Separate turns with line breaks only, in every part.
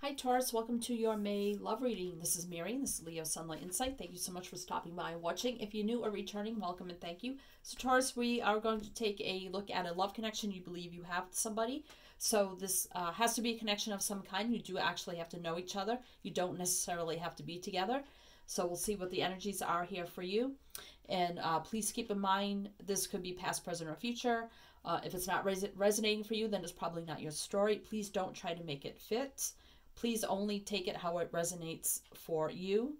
Hi Taurus, welcome to your May love reading. This is Mary. This is Leo Sunlight Insight. Thank you so much for stopping by and watching. If you're new or returning, welcome and thank you. So Taurus, we are going to take a look at a love connection you believe you have with somebody. So this uh, has to be a connection of some kind. You do actually have to know each other. You don't necessarily have to be together. So we'll see what the energies are here for you. And uh, please keep in mind, this could be past, present, or future. Uh, if it's not res resonating for you, then it's probably not your story. Please don't try to make it fit. Please only take it how it resonates for you.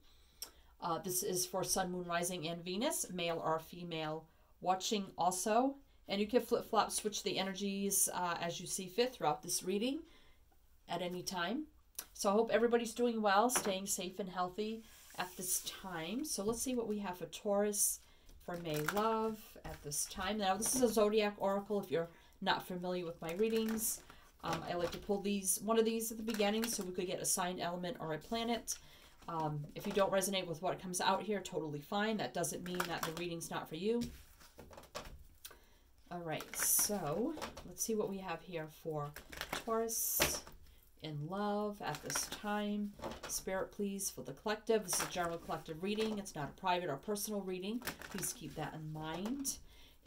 Uh, this is for Sun, Moon, Rising, and Venus, male or female watching also. And you can flip flop switch the energies uh, as you see fit throughout this reading at any time. So I hope everybody's doing well, staying safe and healthy at this time. So let's see what we have for Taurus for May love at this time. Now, this is a zodiac oracle if you're not familiar with my readings. Um, I like to pull these, one of these at the beginning so we could get a sign element or a planet. Um, if you don't resonate with what comes out here, totally fine. That doesn't mean that the reading's not for you. All right, so let's see what we have here for Taurus in love at this time. Spirit, please, for the collective. This is a general collective reading. It's not a private or personal reading. Please keep that in mind.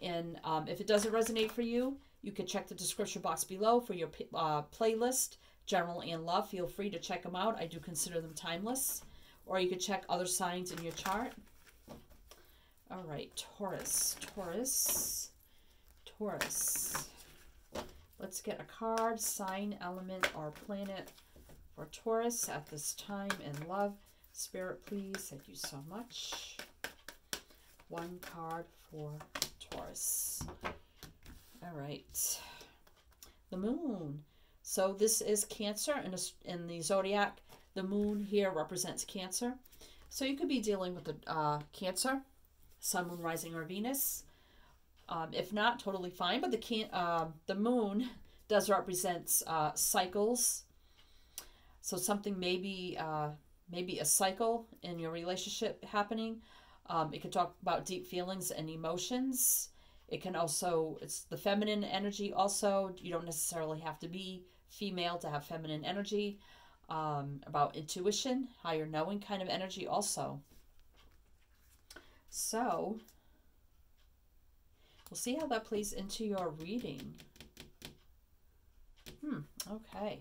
And um, if it doesn't resonate for you, you can check the description box below for your uh, playlist, General and Love. Feel free to check them out. I do consider them timeless. Or you can check other signs in your chart. All right, Taurus, Taurus, Taurus. Let's get a card, sign, element, or planet for Taurus at this time in love. Spirit, please. Thank you so much. One card for Taurus. All right. The moon. So this is Cancer in, a, in the zodiac. The moon here represents Cancer. So you could be dealing with the uh, Cancer, Sun, Moon, Rising, or Venus. Um, if not, totally fine. But the can uh, the moon does represent uh, cycles. So something maybe uh, maybe a cycle in your relationship happening. Um, it could talk about deep feelings and emotions. It can also, it's the feminine energy also. You don't necessarily have to be female to have feminine energy. Um, about intuition, higher knowing kind of energy also. So, we'll see how that plays into your reading. Hmm, okay.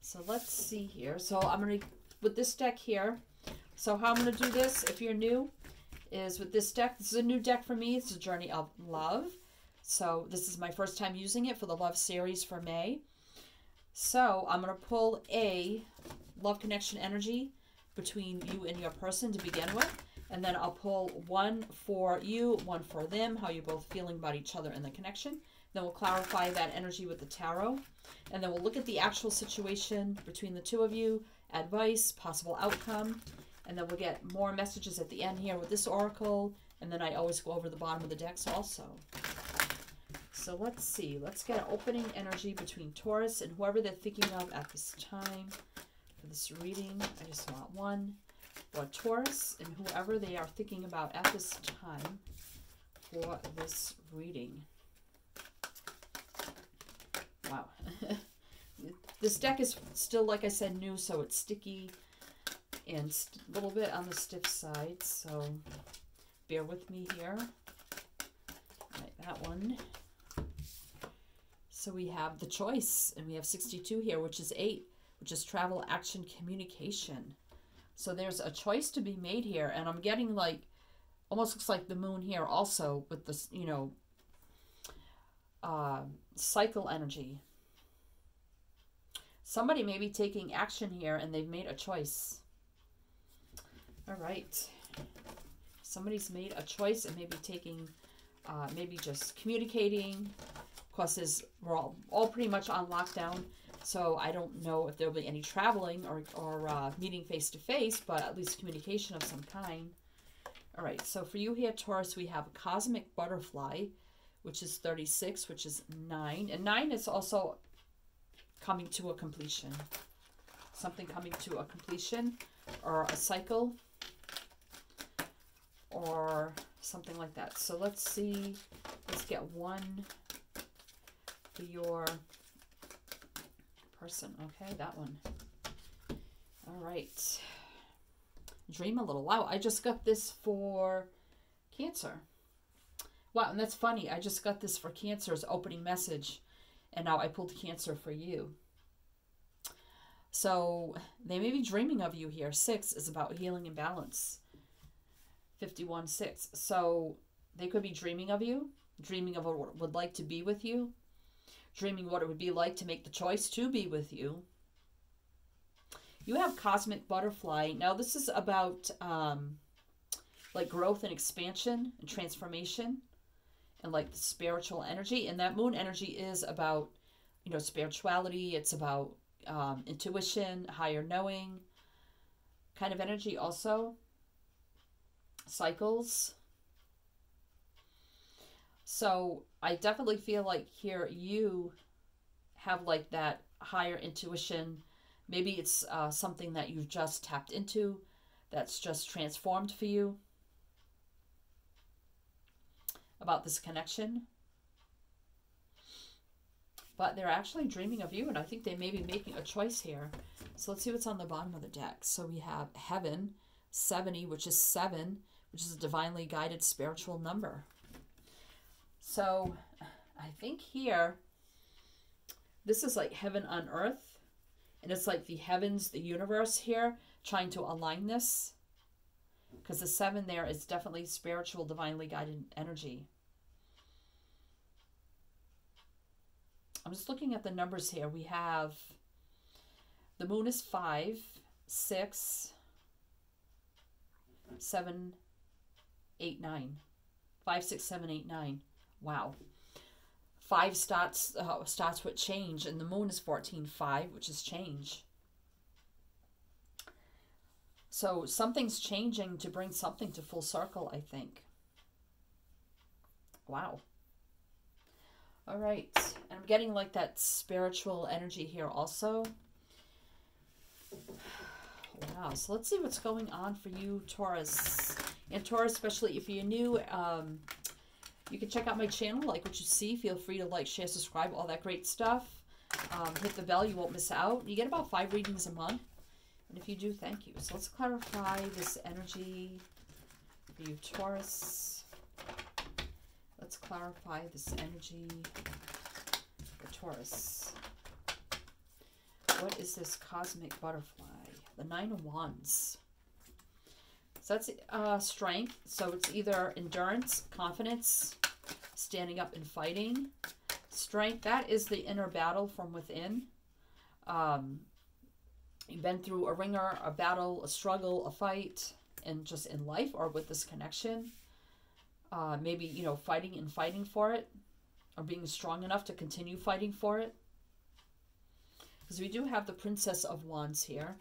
So let's see here. So I'm going to, with this deck here, so how I'm going to do this, if you're new, is with this deck. This is a new deck for me. It's a Journey of Love. So this is my first time using it for the Love series for May. So I'm going to pull a Love Connection energy between you and your person to begin with. And then I'll pull one for you, one for them, how you're both feeling about each other and the connection. Then we'll clarify that energy with the tarot. And then we'll look at the actual situation between the two of you, advice, possible outcome, and then we'll get more messages at the end here with this oracle. And then I always go over the bottom of the decks also. So let's see. Let's get an opening energy between Taurus and whoever they're thinking of at this time for this reading. I just want one for Taurus and whoever they are thinking about at this time for this reading. Wow. this deck is still, like I said, new, so it's sticky and a little bit on the stiff side, so bear with me here. Right, that one. So we have the choice, and we have 62 here, which is 8, which is travel, action, communication. So there's a choice to be made here, and I'm getting like, almost looks like the moon here also with this, you know, uh, cycle energy. Somebody may be taking action here, and they've made a choice. All right. Somebody's made a choice and maybe taking, uh, maybe just communicating. Is we're all, all pretty much on lockdown, so I don't know if there'll be any traveling or, or uh, meeting face to face, but at least communication of some kind. All right, so for you here, Taurus, we have a cosmic butterfly, which is 36, which is 9. And 9 is also coming to a completion. Something coming to a completion or a cycle or something like that. So let's see. Let's get one for your person. Okay, that one. All right. Dream a little. Wow, I just got this for Cancer. Wow, and that's funny. I just got this for Cancer's opening message, and now I pulled Cancer for you. So they may be dreaming of you here. Six is about healing and balance. 51 6. So they could be dreaming of you, dreaming of what would like to be with you, dreaming what it would be like to make the choice to be with you. You have Cosmic Butterfly. Now, this is about um, like growth and expansion and transformation and like the spiritual energy. And that moon energy is about, you know, spirituality. It's about um, intuition, higher knowing kind of energy also. Cycles. So I definitely feel like here you have like that higher intuition. Maybe it's uh, something that you've just tapped into that's just transformed for you about this connection. But they're actually dreaming of you, and I think they may be making a choice here. So let's see what's on the bottom of the deck. So we have Heaven, 70, which is 7, which is a divinely guided spiritual number. So I think here, this is like heaven on earth. And it's like the heavens, the universe here, trying to align this. Because the seven there is definitely spiritual, divinely guided energy. I'm just looking at the numbers here. We have the moon is five, six, seven, eight, nine. Five, six, seven, eight, nine. Wow. Five starts uh, starts with change, and the moon is 14, 5, which is change. So something's changing to bring something to full circle, I think. Wow. All right. And I'm getting like that spiritual energy here also. Wow. So let's see what's going on for you, Taurus. And Taurus, especially if you're new, um, you can check out my channel, like what you see. Feel free to like, share, subscribe, all that great stuff. Um, hit the bell, you won't miss out. You get about five readings a month. And if you do, thank you. So let's clarify this energy for you, Taurus. Let's clarify this energy for Taurus. What is this cosmic butterfly? The Nine of Wands. So that's uh, strength. So it's either endurance, confidence, standing up and fighting. Strength, that is the inner battle from within. Um, you've been through a ringer, a battle, a struggle, a fight, and just in life or with this connection. Uh, maybe, you know, fighting and fighting for it, or being strong enough to continue fighting for it. Because we do have the Princess of Wands here,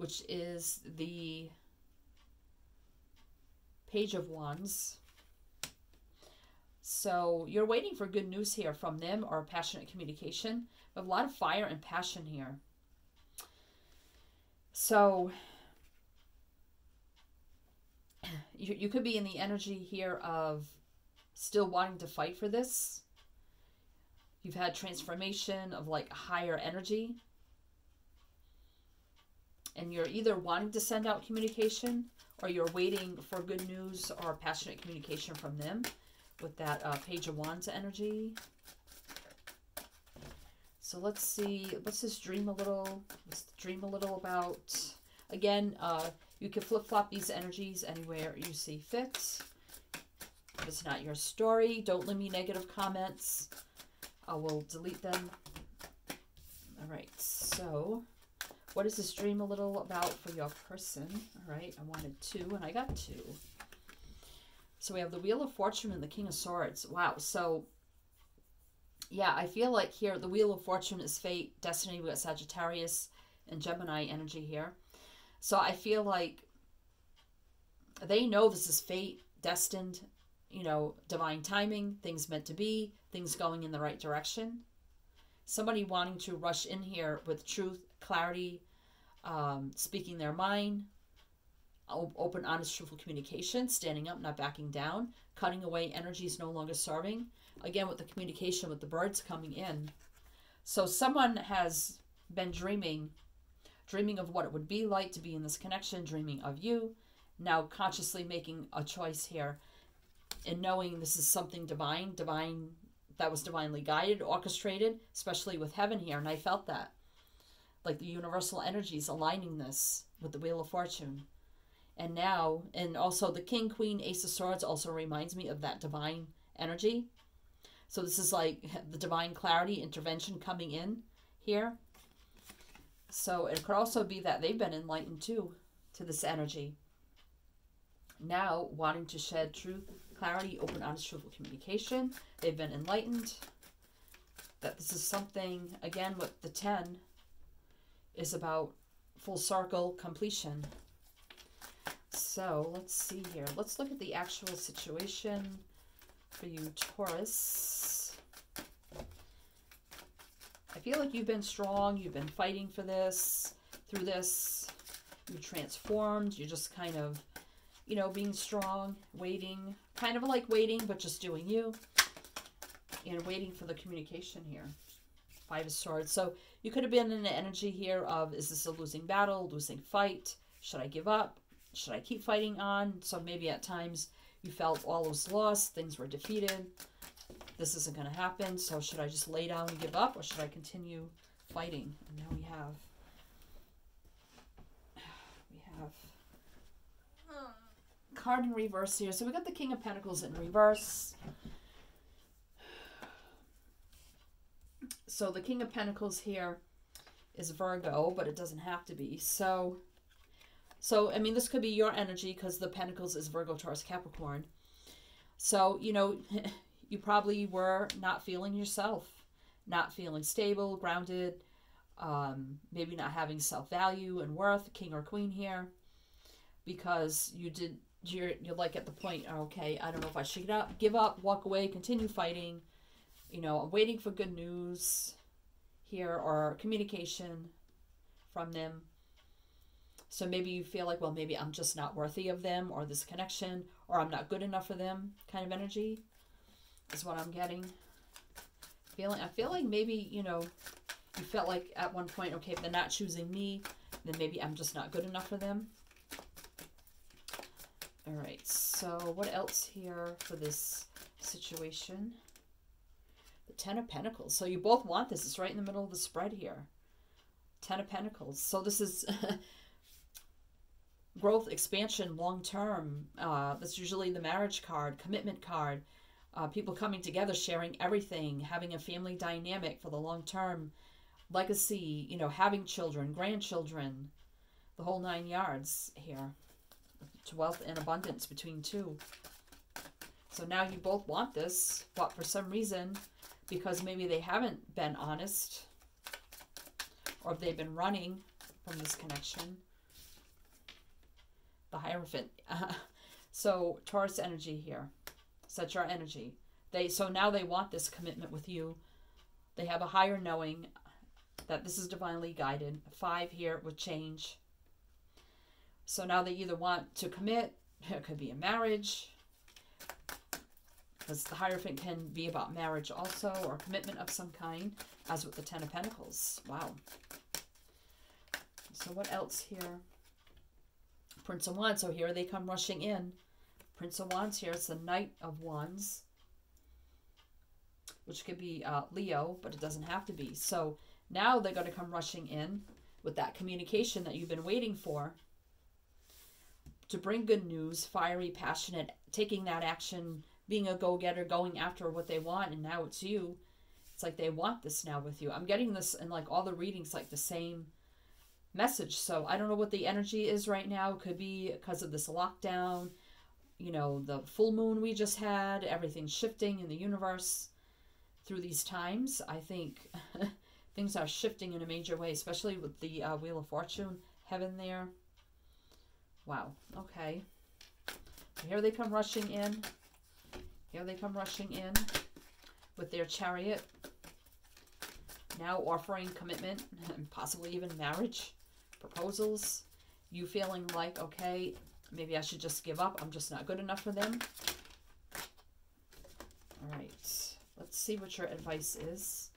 which is the Page of Wands. So you're waiting for good news here from them or passionate communication. a lot of fire and passion here. So you, you could be in the energy here of still wanting to fight for this. You've had transformation of like higher energy. And you're either wanting to send out communication or you're waiting for good news or passionate communication from them with that uh, Page of Wands energy. So let's see, let's just dream a little, let's dream a little about, again, uh, you can flip-flop these energies anywhere you see fit. If it's not your story, don't leave me negative comments. I will delete them. All right, so what is this dream a little about for your person? All right, I wanted two and I got two. So we have the Wheel of Fortune and the King of Swords. Wow. So, yeah, I feel like here the Wheel of Fortune is fate, destiny. We got Sagittarius and Gemini energy here. So I feel like they know this is fate, destined, you know, divine timing, things meant to be, things going in the right direction. Somebody wanting to rush in here with truth, clarity, um, speaking their mind, open, honest, truthful communication, standing up, not backing down, cutting away energy is no longer serving. Again, with the communication with the birds coming in. So someone has been dreaming, dreaming of what it would be like to be in this connection, dreaming of you. Now, consciously making a choice here and knowing this is something divine, divine that was divinely guided, orchestrated, especially with heaven here. And I felt that. Like the universal energies aligning this with the Wheel of Fortune. And now, and also the King, Queen, Ace of Swords also reminds me of that divine energy. So this is like the divine clarity intervention coming in here. So it could also be that they've been enlightened too to this energy. Now wanting to shed truth, clarity, open, honest, truthful communication. They've been enlightened. That this is something, again, with the 10 is about full circle completion. So let's see here. Let's look at the actual situation for you, Taurus. I feel like you've been strong. You've been fighting for this, through this. You've transformed. You're just kind of, you know, being strong, waiting. Kind of like waiting, but just doing you. And waiting for the communication here. Five of Swords. So you could have been in an energy here of, is this a losing battle, losing fight? Should I give up? Should I keep fighting on? So maybe at times you felt all was lost, things were defeated. This isn't going to happen, so should I just lay down and give up, or should I continue fighting? And now we have, we have hmm. card in reverse here. So we got the King of Pentacles in reverse. So the King of Pentacles here is Virgo, but it doesn't have to be. So so, I mean, this could be your energy because the Pentacles is Virgo, Taurus, Capricorn. So, you know, you probably were not feeling yourself, not feeling stable, grounded, um, maybe not having self value and worth, king or queen here, because you did. You're you're like at the point. Okay, I don't know if I should get up, give up, walk away, continue fighting. You know, waiting for good news here or communication from them so maybe you feel like, well, maybe I'm just not worthy of them or this connection or I'm not good enough for them kind of energy is what I'm getting. Feeling I feel like maybe, you know, you felt like at one point, okay, if they're not choosing me, then maybe I'm just not good enough for them. All right, so what else here for this situation? The Ten of Pentacles. So you both want this. It's right in the middle of the spread here. Ten of Pentacles. So this is growth, expansion, long term. Uh, that's usually the marriage card, commitment card. Uh, people coming together, sharing everything, having a family dynamic for the long term, legacy, you know, having children, grandchildren, the whole nine yards here. To wealth and abundance between two. So now you both want this, but for some reason, because maybe they haven't been honest, or if they've been running from this connection, the Hierophant. so Taurus energy here. Such our energy. They so now they want this commitment with you. They have a higher knowing that this is divinely guided. Five here with change. So now they either want to commit, it could be a marriage, because the Hierophant can be about marriage also, or commitment of some kind, as with the Ten of Pentacles. Wow. So what else here? Prince of Wands. So here they come rushing in. Prince of Wands here. It's the Knight of Wands. Which could be uh, Leo, but it doesn't have to be. So now they're going to come rushing in with that communication that you've been waiting for. To bring good news, fiery, passionate, taking that action, being a go-getter, going after what they want, and now it's you. It's like they want this now with you. I'm getting this in like all the readings, like the same message. So I don't know what the energy is right now. It could be because of this lockdown, you know, the full moon we just had, everything shifting in the universe through these times. I think things are shifting in a major way, especially with the uh, Wheel of Fortune heaven there. Wow. Okay. Here they come rushing in. Here they come rushing in with their chariot. Now offering commitment and possibly even marriage proposals, you feeling like, okay, maybe I should just give up. I'm just not good enough for them. All right, let's see what your advice is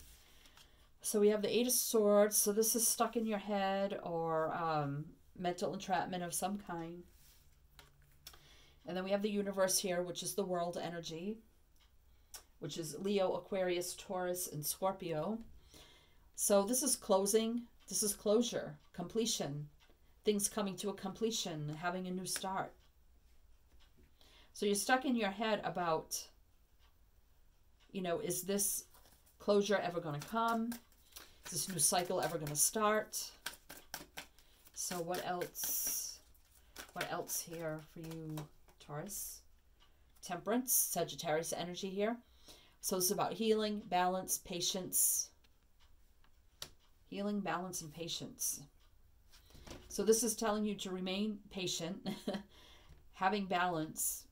So we have the Eight of Swords. So this is stuck in your head or um, mental entrapment of some kind. And then we have the universe here, which is the world energy, which is Leo, Aquarius, Taurus, and Scorpio. So this is closing. This is closure, completion, things coming to a completion, having a new start. So you're stuck in your head about, you know, is this closure ever going to come? Is this new cycle ever going to start? So what else? What else here for you, Taurus? Temperance, Sagittarius energy here. So this is about healing, balance, patience. Healing, balance, and patience. So this is telling you to remain patient, having balance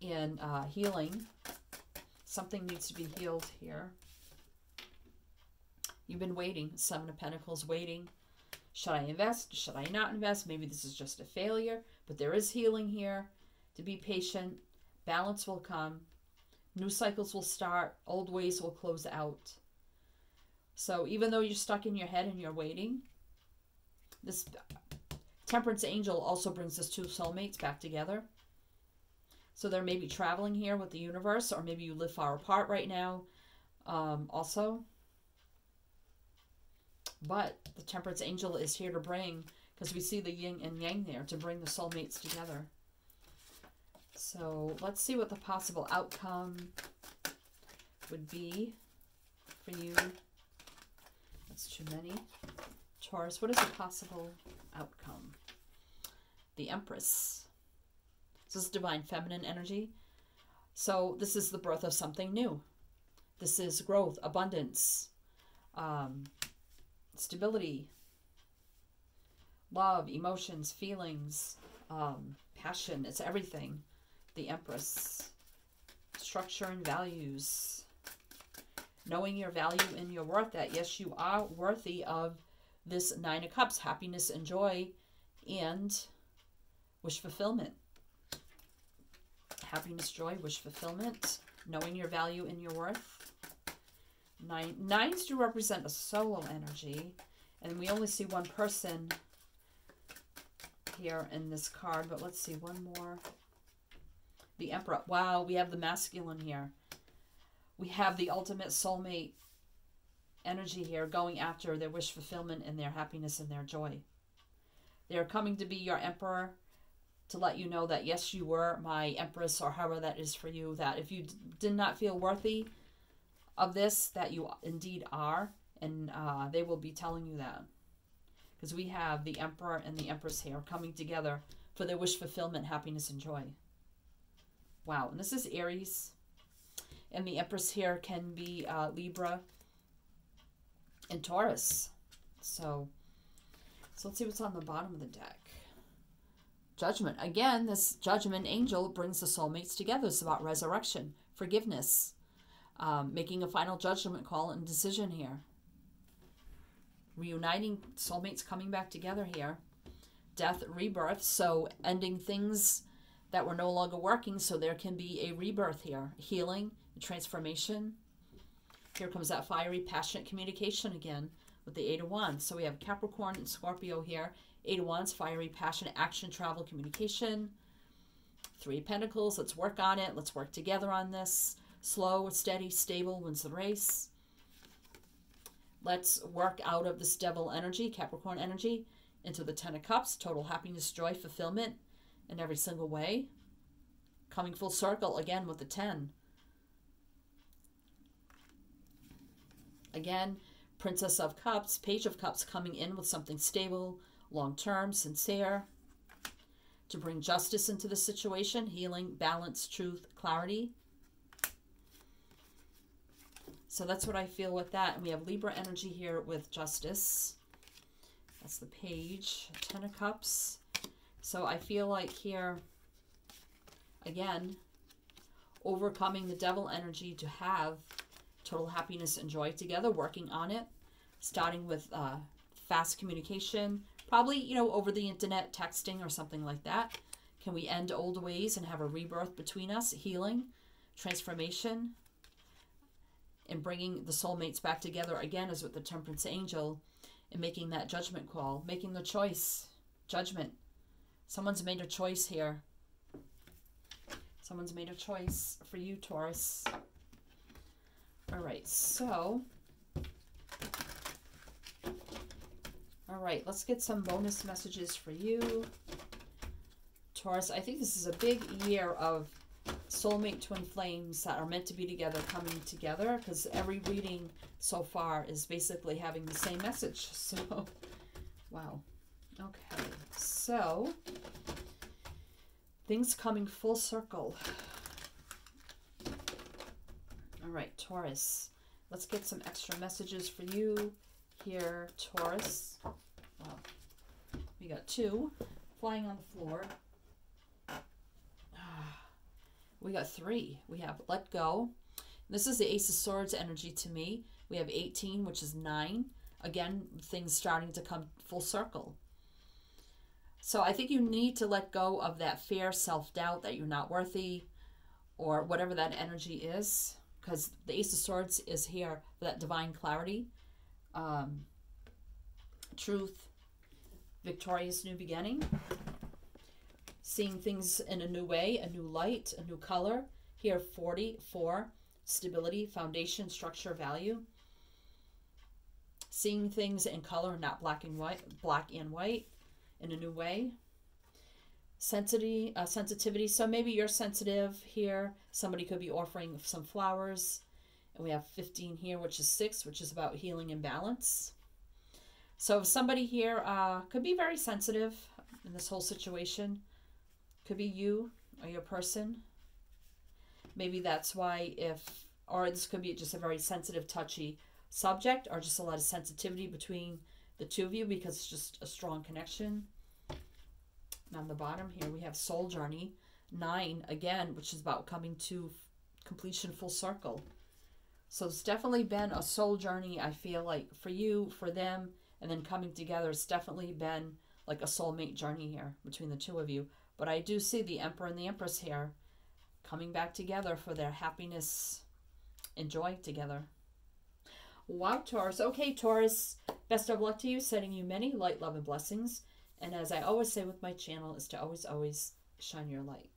in uh, healing. Something needs to be healed here. You've been waiting. Seven of Pentacles waiting. Should I invest? Should I not invest? Maybe this is just a failure, but there is healing here. To be patient. Balance will come. New cycles will start. Old ways will close out. So even though you're stuck in your head and you're waiting, this temperance angel also brings us two soulmates back together. So there may be traveling here with the universe, or maybe you live far apart right now um, also. But the temperance angel is here to bring, because we see the yin and yang there, to bring the soulmates together. So let's see what the possible outcome would be for you. That's too many. Taurus, what is the possible outcome? The Empress. This is divine feminine energy. So this is the birth of something new. This is growth, abundance, um, stability, love, emotions, feelings, um, passion. It's everything. The Empress. Structure and values. Knowing your value and your worth that, yes, you are worthy of this Nine of Cups, happiness and joy, and wish fulfillment. Happiness, joy, wish fulfillment, knowing your value and your worth. Nine, nines do represent a solo energy, and we only see one person here in this card, but let's see one more. The Emperor. Wow, we have the masculine here. We have the ultimate soulmate energy here going after their wish fulfillment and their happiness and their joy. They're coming to be your emperor to let you know that yes, you were my empress or however that is for you. That if you did not feel worthy of this, that you indeed are, and uh, they will be telling you that. Because we have the emperor and the empress here coming together for their wish fulfillment, happiness, and joy. Wow, and this is Aries. And the empress here can be uh, Libra, and Taurus. So, so let's see what's on the bottom of the deck. Judgment. Again, this judgment angel brings the soulmates together. It's about resurrection, forgiveness, um, making a final judgment call and decision here. Reuniting soulmates coming back together here. Death, rebirth. So ending things that were no longer working so there can be a rebirth here. Healing, transformation. Here comes that fiery, passionate communication again with the Eight of Wands. So we have Capricorn and Scorpio here. Eight of Wands, fiery, passionate, action, travel, communication. Three Pentacles, let's work on it. Let's work together on this. Slow, steady, stable wins the race. Let's work out of this devil energy, Capricorn energy, into the Ten of Cups, total happiness, joy, fulfillment in every single way. Coming full circle again with the Ten. Again, Princess of Cups, Page of Cups coming in with something stable, long-term, sincere, to bring justice into the situation, healing, balance, truth, clarity. So that's what I feel with that. And we have Libra energy here with justice. That's the page, Ten of Cups. So I feel like here, again, overcoming the devil energy to have total happiness and joy together, working on it, starting with uh, fast communication, probably, you know, over the internet, texting or something like that. Can we end old ways and have a rebirth between us, healing, transformation, and bringing the soulmates back together again is with the temperance angel and making that judgment call, making the choice, judgment. Someone's made a choice here. Someone's made a choice for you, Taurus. All right, so. All right, let's get some bonus messages for you. Taurus, I think this is a big year of soulmate twin flames that are meant to be together coming together because every reading so far is basically having the same message. So, wow. Okay, so things coming full circle. All right, Taurus. Let's get some extra messages for you here, Taurus. Well, We got two flying on the floor. We got three. We have let go. This is the Ace of Swords energy to me. We have 18, which is nine. Again, things starting to come full circle. So I think you need to let go of that fear, self doubt that you're not worthy, or whatever that energy is, because the Ace of Swords is here for that divine clarity, um, truth, victorious new beginning seeing things in a new way, a new light, a new color. Here, 44, stability, foundation, structure, value. Seeing things in color, not black and white, black and white, in a new way. Sensitivity, uh, sensitivity. So maybe you're sensitive here. Somebody could be offering some flowers. And we have 15 here, which is six, which is about healing and balance. So somebody here uh, could be very sensitive in this whole situation. Could be you or your person. Maybe that's why if, or this could be just a very sensitive, touchy subject or just a lot of sensitivity between the two of you because it's just a strong connection. And on the bottom here, we have Soul Journey 9 again, which is about coming to completion full circle. So it's definitely been a soul journey, I feel like, for you, for them, and then coming together. It's definitely been like a soulmate journey here between the two of you. But I do see the Emperor and the Empress here coming back together for their happiness and joy together. Wow, Taurus. Okay, Taurus, best of luck to you, sending you many light, love, and blessings. And as I always say with my channel, is to always, always shine your light.